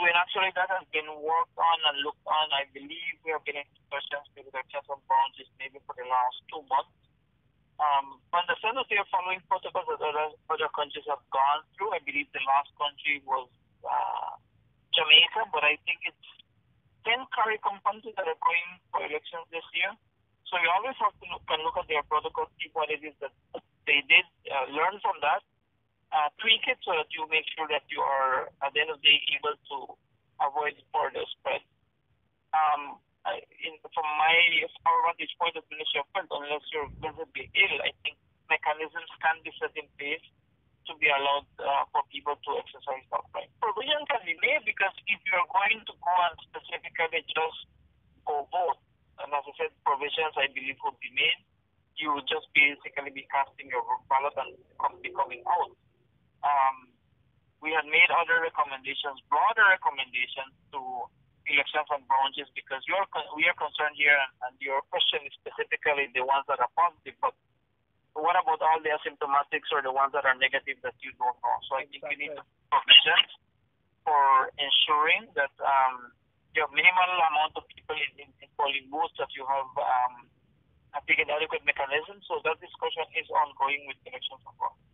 when actually that has been worked on and looked on, I believe we have been in discussions with the branches maybe for the last two months. Um, understand that they are following protocols that other, other countries have gone through. I believe the last country was uh, Jamaica, but I think it's 10 CARICOM countries that are going for elections this year. So you always have to look, can look at their protocols, see what it is that they did, uh, learn from that, uh, tweak it so that you make sure that you are, at the end of the day, able to avoid further spread. Um, I, in, from my vantage point of Ministry of Health, unless you're visibly ill, I think mechanisms can be set in place to be allowed uh, for people to exercise that right. Provision can be made because if you're going to go and specifically just go vote, and as I said, provisions I believe would be made, you would just basically be casting your ballot and be coming out. We had made other recommendations, broader recommendations to Elections and Boundaries because you're we are concerned here, and, and your question is specifically the ones that are positive. But what about all the asymptomatics or the ones that are negative that you don't know? So I think you need provisions for ensuring that um, you have minimal amount of people in, in, in polling booths, that you have um, taken adequate mechanisms. So that discussion is ongoing with Elections and Boundaries.